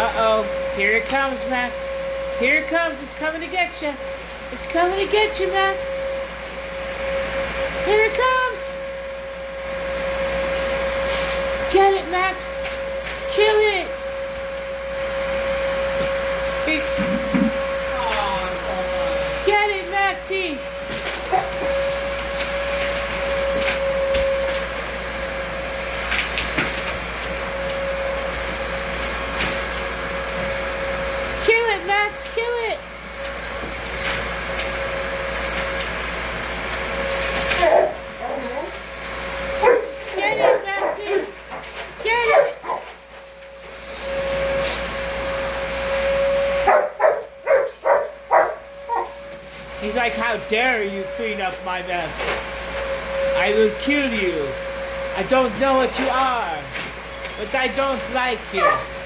Max. Here it comes. Max. Here it comes, it's coming to get you. It's coming to get you, Max. Here it comes. Get it, Max. Kill it. Get it, Maxie. Kill it, Max. Kill it. Get it, Maxie. Get it. He's like, how dare you clean up my mess? I will kill you. I don't know what you are, but I don't like you.